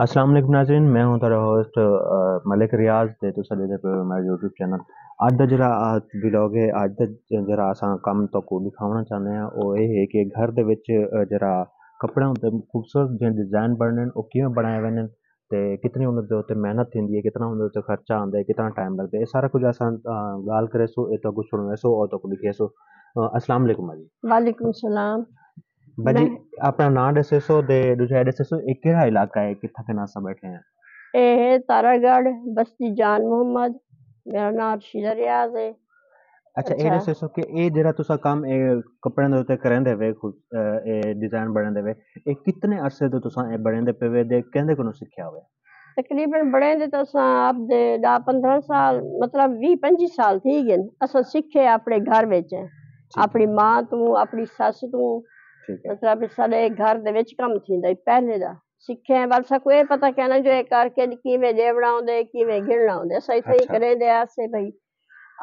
السلام علیکم ناظرین، میں ہوں تھوڑا ہوسٹ ملک ریاض، تے تو دے پہ میرا یوٹیوب چینل اج دا جڑا ولاگ ہے اج دا جڑا اساں کم تو کو دکھاونا چاہنے ہیں او اے ہے کہ گھر دے وچ جڑا کپڑے ہوندے خوبصورت جے ڈیزائن بننے او کیویں بنائے ہوئے نے تے کتنی ان دے اوتے محنت تھیندی ہے، کتنا ان دے خرچہ آندا ہے، کتنا ٹائم لگدا ہے سارا کچھ اساں گال کرے سو، اے تو کچھ سننے سو، او تو کو لکھے سو۔ السلام علیکم وعلیکم السلام۔ بجی اپنا نام دسے سو دے دوسرا دسے سو ایک کیڑا علاقہ ہے کتھا کے ناسا بیٹھے ہیں اے ہے تارا گڑھ بستی جان محمد میرا نام رشیدہ ریاض ہے اچھا اے دسے سو کہ اے جڑا تسا کام اے کپڑے دے اوتے کرندے وے اے ڈیزائن بنن دے وے اے کتنے عرصے تو تسا اے بنن دے پے دے کہندے کونوں سکھیا ہوئے تقریباً بڑے دے تو اساں اب دے 10 15 سال مطلب 20 25 سال تھی گئے اساں سکھے اپنے گھر وچ اپنی ماں تو اپنی تو سارے گھر دے وچ کم تھیندا پہلے دا سکھے ہیں بس کو یہ پتہ کہنا جو ہے کر کے کیویں دیونا ہوندے کیویں گھڑنا ہوندے صحیح صحیح کرے دے ایسے بھائی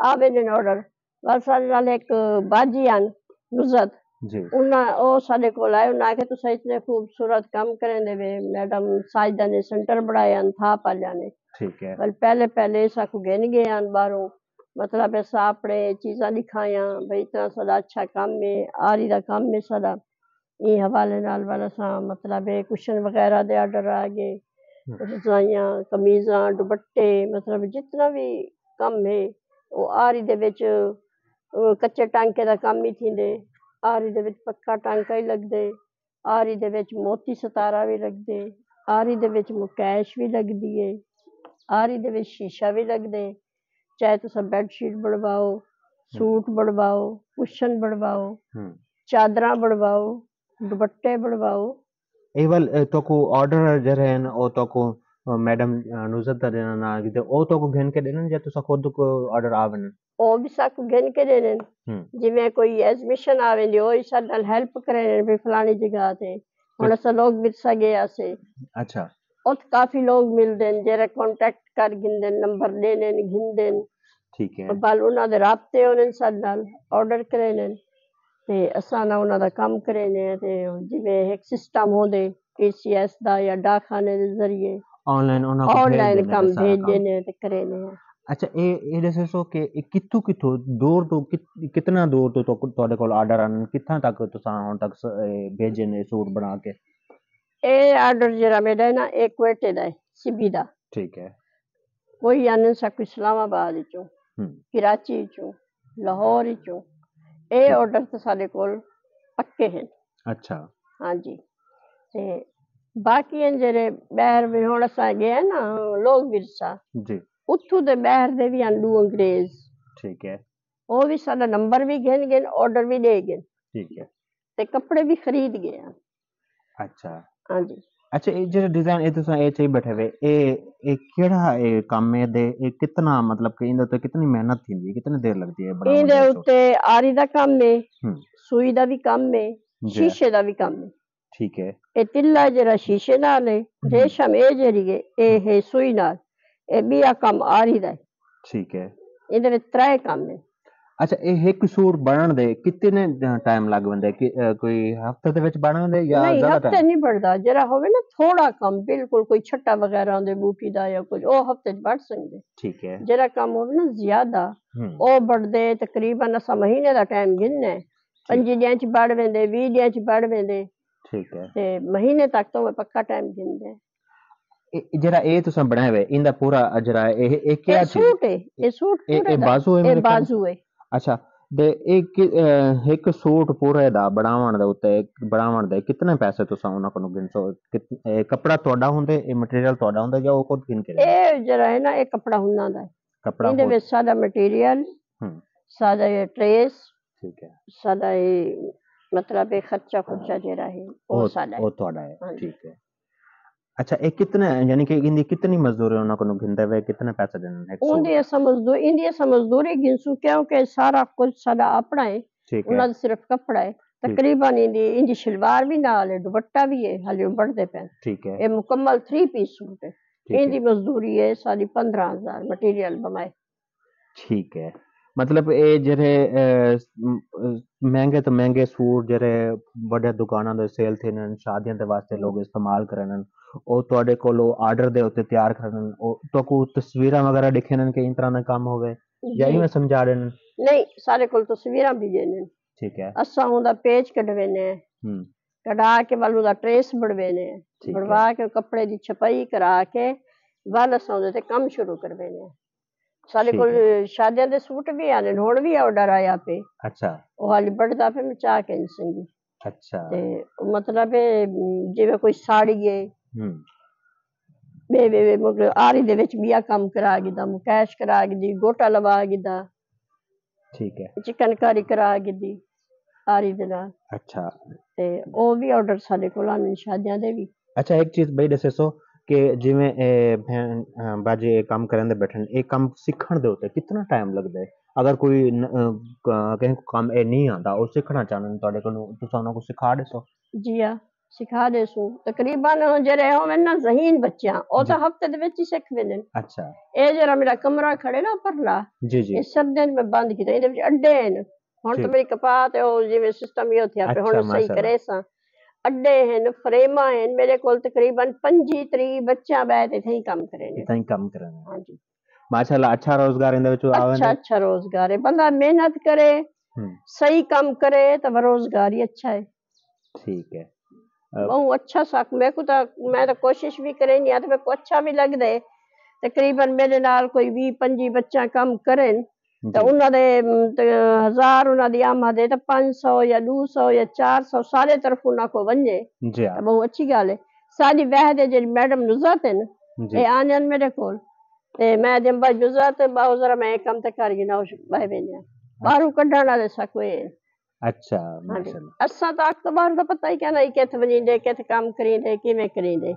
آوے دن آرڈر بس نال ایک باجی ان نزت جی انہاں او سارے کول آئے انہاں کہ تساں اتنے خوبصورت کام کریں دے وے میڈم ساجدہ نے سینٹر بڑھایا تھا پالیا نے ٹھیک ہے پہلے پہلے سا کو گن گئے ان باہروں مطلب ایسا اپنے چیزاں دکھائیاں بھائی اتنا سارا اچھا کام ہے آری دا کام ہے سارا یہ حوالے نال والا مطلب کشن وغیرہ دے آرڈر آ گئے۔ رضائیاں کمیزاں دوپٹے مطلب جتنا بھی کم ہے وہ آری دے وچ کچے ٹانکے دا کم ہی تھیندے۔ آری دے وچ پکا ٹانکا ہی لگ دے آری دے وچ موتی ستارہ بھی لگ دے آری دے وچ مکیش بھی لگ دیے آری دے وچ شیشہ بھی لگ دے چاہے تو سب بیڈ شیٹ بڑھواؤ سوٹ بڑھواؤ کشن بڑھواؤ چادراں بڑھواؤ دوپٹے بڑھواؤ ایول تو کو آرڈر ہیں او تو کو میڈم نوزت دینا نا کیتے او تو کو گھن کے دینا یا تو خود کو آرڈر آون او بھی سا کو گھن کے دینا جی میں کوئی ایزمیشن آویں دی او اس نال ہیلپ کرے بھی فلانی جگہ تے ہن اس لوگ ورسا گیا سے اچھا اوت کافی لوگ مل دین جڑے کانٹیکٹ کر گن دین نمبر دین گھن دین ٹھیک ہے بل انہاں دے رابطے ہونن سال نال آرڈر کرے تے اساں نہ انہاں دا کم کرے نے تے جویں ایک سسٹم ہوندے پی سی ایس دا یا ڈاکخانے دے ذریعے آن لائن انہاں کو آن لائن کم بھیج دینے تے کرے نے اچھا اے اے دسے سو کہ کتھوں کتھوں دور تو کتنا دور تو تواڈے کول آرڈر آن کتھاں تک تساں ہن تک بھیجے نے سوٹ بنا کے اے آرڈر جڑا میرا ہے نا ایک کوئٹے دا ہے سبی دا ٹھیک ہے کوئی آنن سا کو اسلام آباد ہیں۔ اچھا۔ ہاں جی۔ تے باقی ہیں جڑے باہر وی ہن اساں گئے نا لوگ ورسا جی۔ اتھوں دے باہر دے وی انڈو انگریز۔ ٹھیک ہے۔ او بھی سارا نمبر بھی گئے آرڈر بھی دے گئے۔ ٹھیک ہے۔ تے اچھا یہ جو ڈیزائن اے تساں اے چاہی بیٹھے ہوئے اے اے کیڑا اے کام ہے دے اے کتنا مطلب کہ اندے تے کتنی محنت تھیندی ہے کتنی دیر لگدی ہے بنانے اندے اوتے آری دا کام ہے سوئی دا بھی کام ہے شیشے دا بھی کام ہے ٹھیک ہے اے تلا جڑا شیشے نال ہے ریشم اے جڑی ہے اے ہے سوئی نال اے بیا کام آری دا ٹھیک ہے اندے وچ ترے کام ہے اے ایک سوٹ بنن دے کتنے ٹائم لگ وندے کوئی ہفتے دے وچ بنن دے یا نہیں ہفتے نہیں بڑھدا جڑا ہوے نا تھوڑا کم بالکل کوئی چھٹا وغیرہ ہوندے بوٹی دا یا کچھ او ہفتے وچ بڑھ سکدے ٹھیک ہے جڑا کم ہوے نا زیادہ او بڑھدے تقریباً اسا مہینے دا ٹائم گننے پنجی دیاں چ بڑھ ویندے 20 دیاں چ بڑھ ویندے ٹھیک ہے تے مہینے تک تو پکا ٹائم جڑا اے ہے اچھا دے ایک ایک سوٹ پورے دا بناون دے اوتے بناون دے کتنے پیسے تساں انہاں کولوں گنسو کپڑا تہاڈا ہوندا اے مٹیریل تہاڈا ہوندا یا او خود گن کے اے جڑا ہے نا اے کپڑا ہننا دا ہے کپڑا دے وچ سارا مٹیریل سارا یہ ٹریس ٹھیک ہے سارا یہ مطلب خرچہ خرچہ جڑا ہے او تہاڈا ہے ٹھیک ہے اچھا ایک کتنا یعنی کہ کتنی مزدور کو ہوئے کتنا پیسہ دینا ہے ایسا مزدور ایسا مزدور ہے کہ سارا کچھ سارا اپنا ہے صرف کپڑا ہے۔ شلوار بھی بھی ہے بڑھ دے ٹھیک ہے۔ یہ مکمل پیس سوٹ ہے۔ مزدوری ہے ساری مٹیریل ٹھیک ہے۔ مطلب اے مہنگے تو مہنگے سوٹ جڑے بڑے دکاناں دے سیل تھے نن شادیاں دے واسطے لوگ استعمال کرن او تواڈے کولو آرڈر دے اوتے تیار کرن او تو کو تصویراں وغیرہ دکھنن کہ ان طرح نہ کام ہوے یا ہی میں سمجھا دین نہیں سارے کول تصویراں بھی دینن ٹھیک ہے اساں اوندا پیج کڈوے نے ہم کڈا کے والو دا ٹریس بڑوے نے بڑوا کے کپڑے دی چھپائی کرا کے والساں دے تے کم شروع کروے نے ਸਾਡੇ ਕੋਲ ਸ਼ਾਦੀਆਂ ਦੇ ਸੂਟ ਵੀ ਆਨੇ ਨੇ, ਹੁਣ ਵੀ ਆਰਡਰ ਆਇਆ ਪੇ ਅੱਛਾ। ਉਹ ਹਾਲੀ ਬੜਦਾ ਫਿਰ ਮਚਾ ਕੇ ਨਹੀਂ ਸੰਗੀ। ਅੱਛਾ। ਤੇ ਮਤਲਬ ਇਹ ਮ, ਜਿਵੇਂ ਕੋਈ ਸਾੜੀ ਏ ਹੂੰ। ਵੇ ਵੇ ਵੇ ਮਤਲਬ ਆਰੀ ਦੇ ਵਿੱਚ ਵੀ ਆ ਕੰਮ ਕਰਾ ਗਿਦਾ ਮੁਕੈਸ਼ ਕਰਾ ਗਿਦੀ ਗੋਟਾ ਲਵਾ ਗਿਦਾ ਠੀਕ ਹੈ। ਚਿਕਨਕਾਰੀ ਕਰਾ ਗਿਦੀ ਆਰੀ ਦੇ ਨਾਲ। ਅੱਛਾ। ਤੇ ਉਹ ਵੀ ਆਰਡਰ ਸਾਡੇ ਕੋਲ ਆਨੇ ਸ਼ਾਦੀਆਂ ਦੇ ਵੀ। ਅੱਛਾ ਇੱਕ ਚੀਜ਼ ਬਈ ਦੱਸੇ کہ جی میں اے بہن باجی ایک کام کرنے بیٹھن ایک کام سیکھن دے ہوتے کتنا ٹائم لگ دے اگر کوئی کہیں کو کام اے نہیں آتا او سیکھنا چاہنے تو لے کنو تو سانوں کو سکھا دے سو؟ جی ہاں سکھا دے سو۔ تقریباً جی رہے ہوں میں نا ذہین بچیاں او جی۔ تا ہفتے دے بچی سکھ دے دن اچھا۔ اے جی رہا میرا کمرہ کھڑے نا پرلا جی جی۔ اس سب دن میں بند کی دے اڈے ہیں ہون تو جی۔ میری کپاہ تے ہو جی میں سسٹم یہ ہوتی ہے پہ ہون اچھا، صحیح کرے ساں۔ اڈے ہیں فریما ہیں میرے کول تقریباً پنجی تری بچہ بے تے ہی کم کریں نے ہی کم کریں نے ماشاءاللہ اچھا روزگار ہیں اچھا اچھا روزگار ہے بندہ محنت کرے صحیح کم کرے تو روزگار ہی اچھا ہے ٹھیک ہے بہت اچھا ساکھ میں کو تا میں تا کوشش بھی کریں نہیں آتا میں کو اچھا بھی لگ دے تقریباً میرے نال کوئی بھی پنجی بچہ کم کریں جی۔ تو انہوں نے ہزار انہوں ਤਾਂ ਉਹਨਾਂ ਦੇ 1000 ਉਹਨਾਂ ਦੀ ਆਮਦ ਹੈ ਤਾਂ 500 ਜਾਂ 200 ਜਾਂ 400 ਸਾਰੇ ਤਰਫ ਉਹਨਾਂ وہ اچھی ਜੀ ਤਾਂ ਬਹੁਤ ਅੱਛੀ ਗੱਲ ਹੈ ਸਾਡੀ ਵਹਿਦ ਜਿਹੜੀ ਮੈਡਮ ਨੁਜ਼ਰਤ ਹੈ ਨਾ ਇਹ ਆਨਨ ਮੇਰੇ ਕੋਲ ਤੇ ਮੈਂ ਜੰਬਾ ਨੁਜ਼ਰਤ ਬਾਹਰ ਜ਼ਰਾ ਮੈਂ ਕੰਮ ਤੇ ਕਰ ਗਿਨਾ ਉਸ ਬਾਈ ਬੈਨਿਆ ਬਾਹਰੋਂ ਕੱਢਣ دے سکوئے۔ اچھا ہاں جی۔ ماشاءاللہ۔ اچھا تو اسا تو باہر دا پتہ ہی کہنا ہی کہتے ونجین دے کہتے کام کریں دے کی میں کریں دے۔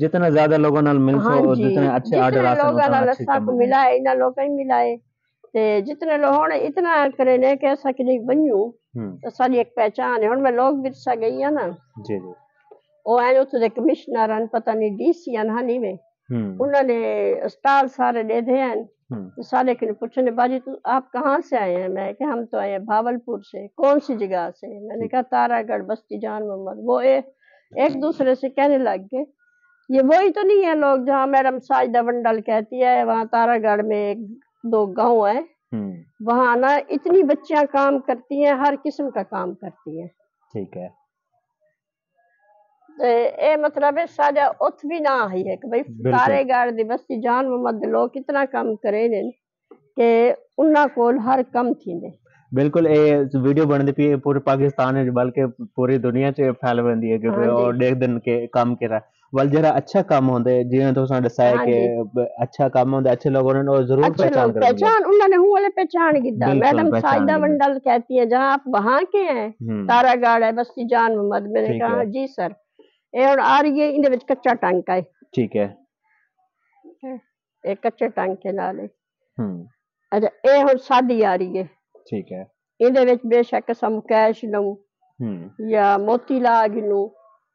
جتنا زیادہ لوگوں نال مل سو ہاں جی۔ جتنے اچھے آرڈر ہوتا ہے ہیں لوگوں نال اسا کو ملائے انہاں لوگوں ہی ملائے۔ تے جتنے لوگ ہونے اتنا کرے نے کہ ایسا کہ نہیں بنیو تو ساری ایک پہچان ہے ہن میں لوگ برسا گئی ہیں نا جی جی او ہیں اتھے دے کمشنر ہیں پتہ نہیں ڈی سی ہیں ہانی میں انہوں نے اسٹال سارے دے دے ہیں سارے کے پوچھنے باجی تو آپ کہاں سے آئے ہیں میں کہ ہم تو آئے ہیں بھاولپور سے کون سی جگہ سے میں نے کہا تارا گڑھ بستی جان محمد وہ ایک دوسرے سے کہنے لگ گئے یہ وہی تو نہیں ہے لوگ جہاں میرم ساجدہ ونڈل کہتی ہے وہاں تارا گڑھ میں ایک دو گاؤں ہیں۔ وہاں نا اتنی بچیاں کام کرتی ہیں ہر قسم کا کام کرتی ہیں۔ ٹھیک ہے۔ اے مطلب ہے ساجا اتھ بھی نہ آئی ہے کہ بھئی سارے گھر دی بستی جان محمد لو کتنا کم کرے نے کہ انہا کول ہر کم تھی نے۔ بالکل اے ویڈیو بن دی پی پورے پاکستان ہے بلکہ پوری دنیا چ پھیل وندی ہے کہ ہاں جی۔ اور دیکھ دن کے کام ہے ول جڑا اچھا کام دسایا کہ اچھا کام اچھے ضرور پہچان پہچان انہاں نے ہولے پہچان کیتا میڈم کہتی ہے جہاں وہاں کے ہیں تارا گاڑ ہے جان محمد میں نے کہا جی سر اے اور آ رہی ہے وچ کچا ہے ٹھیک ہے کے نال ہے اچھا اے ہن سادی آ رہی ہے ٹھیک ہے وچ بے شک سم کیش یا موتی لاگ نو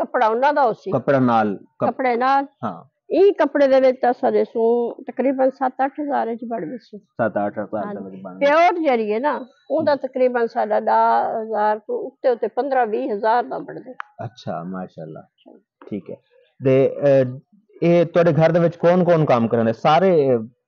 ਕੱਪੜਾ ਉਹਨਾਂ ਦਾ ਉਸੀ ਕੱਪੜਾ ਨਾਲ ਕੱਪ- ਕੱਪੜੇ ਨਾਲ। ਹਾਂ। ਇਹ ਕੱਪੜੇ ਦੇ ਵਿੱਚ ਤਾਂ ਸਾਡੇ ਸੂ ਤਕਰੀਬਨ 7-8 ਹਜ਼ਾਰ ਚ ਬੜ ਗਏ ਸੀ। 7-8 ਹਜ਼ਾਰ ਦੇ ਵਿੱਚ ਬਣ ਗਿਆ ਪਿਓਰ ਜਿਹੜੀ ਹੈ ਨਾ ਉਹਦਾ ਤਕਰੀਬਨ ਸਾਡਾ 10000 ਤੋਂ ਉੱਤੇ ਉੱਤੇ 15-20 ਹਜ਼ਾਰ ਦਾ ਬਣਦਾ ਅੱਛਾ ਮਾਸ਼ਾਅੱਲਾ। ਠੀਕ ਹੈ। ਤੇ ਇਹ ਤੁਹਾਡੇ ਘਰ ਦੇ ਵਿੱਚ ਕੌਣ ਕੌਣ ਕੰਮ ਕਰਦੇ ਸਾਰੇ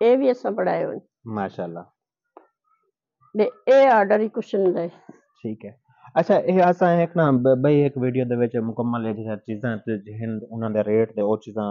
ਇਹ ਵੀ ਅਸਾਂ ਪੜਾਏ ਹੋਣ ਮਾਸ਼ਾਅੱਲਾ ਤੇ ਇਹ ਆਰਡਰ ਹੀ ਕੁਛ ਨਹੀਂ ਦੇ ਠੀਕ ਹੈ اچھا یہ اسا ایک نام بھائی ایک ویڈیو دے وچ مکمل ہے جیسے چیزاں تے جہن انہاں دے ریٹ تے او چیزاں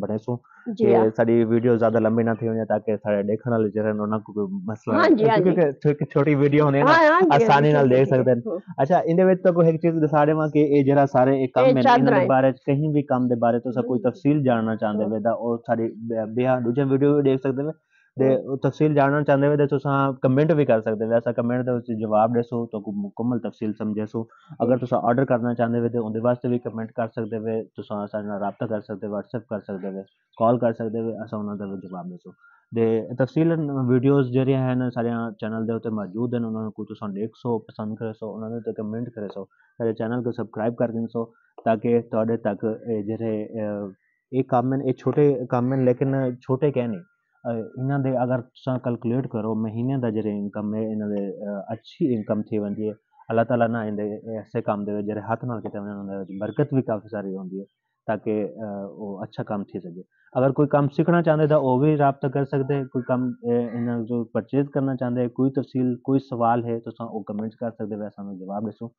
بڑے سو۔ جی ساری ویڈیو زیادہ لمبی نہ تھی تاکہ سارے دیکھن والے جڑے انہاں کو کوئی مسئلہ ہاں جی ہاں کیونکہ ایک چھوٹی ویڈیو ہونے نا اسانی نال دیکھ سکدے ہیں اچھا ان دے وچ تو کوئی ایک چیز دسا دے ماں کہ اے جڑا سارے ایک کم میں ان دے بارے وچ کہیں بھی کم دے بارے تو سا کوئی تفصیل جاننا چاہندے ہو تے او ساری بیا دوجے ویڈیو دیکھ سکدے ہیں دے تفصیل جاننا چاہندے ہوئے تو کمنٹ بھی کر سکتے ویسا کمنٹ دے جواب دے سو تو مکمل تفصیل سمجھے سو اگر تو آرڈر کرنا چاہندے ہوئے تو اوندے واسطے بھی کمنٹ کر سکتے ہوئے تو سارے رابطہ کر سکتے واٹس ایپ کر سکتے ہوئے کال کر سکتے وے اسا انہاں دا جواب دے سو دے تفصیل ویڈیوز جڑی ہیں سارے چینل دے اتنے موجود ہیں انہوں کو تساں دیکھ سو پسند کرے سو انہوں نے تو کمنٹ کرے سو سارے چینل کو سبسکرائب کر دین سو تاکہ تک تک جہاں ایک کام میں ایک چھوٹے کام میں لیکن چھوٹے کہنے ਹਨ ਲੇਕਿਨ ਛੋਟੇ ਕਹਿ ਨਹੀਂ ਅਹ, ਇਹਨਾਂ ਦੇ ਅਗਰ ਤੁਸੀਂ ਕੈਲਕੂਲੇਟ ਕਰੋ ਮਹੀਨੇ ਦਾ ਜਿਹੜੇ ਇਨਕਮ ਹੈ ਇਹਨਾਂ ਦੇ ਅਹ, ਅੱਛੀ ਇਨਕਮ ਥੀ ਵੰਦੀ ਹੈ ਅੱਲਾਹ ਤਾਲਾ ਨਾ ਇਹਦੇ ਐਸੇ ਕੰਮ ਦੇ ਵਿੱਚ ਜਿਹੜੇ ਹੱਥ ਨਾਲ ਕਿਤੇ ਉਹਨਾਂ ਦੇ ਵਿੱਚ ਬਰਕਤ ਵੀ ਕਾਫੀ ਸਾਰੀ ਹੁੰਦੀ ਹੈ ਤਾਂ ਕਿ ਅਹ, ਉਹ ਅੱਛਾ ਕੰਮ ਥੀ ਸਕੇ ਅਗਰ ਕੋਈ ਕੰਮ ਸਿੱਖਣਾ ਚਾਹੁੰਦੇ ਤਾਂ ਉਹ ਵੀ ਰਾਬਤਾ ਕਰ ਸਕਦੇ ਕੋਈ ਕੰਮ ਅਹ, ਇਹਨਾਂ ਨੂੰ ਜੋ ਪਰਚੇਜ਼ ਕਰਨਾ ਚਾਹੁੰਦੇ ਕੋਈ ਤਫਸੀਲ ਕੋਈ ਸਵਾਲ ਹੈ ਤੁਸੀਂ ਉਹ ਕਮੈਂਟ ਕਰ ਸਕਦੇ ਹੋ ਸਾਨੂੰ ਜਵਾਬ ਦੇਸੋ